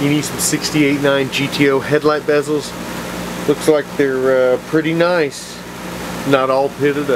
You need some 68.9 GTO headlight bezels. Looks like they're uh, pretty nice. Not all pitted up.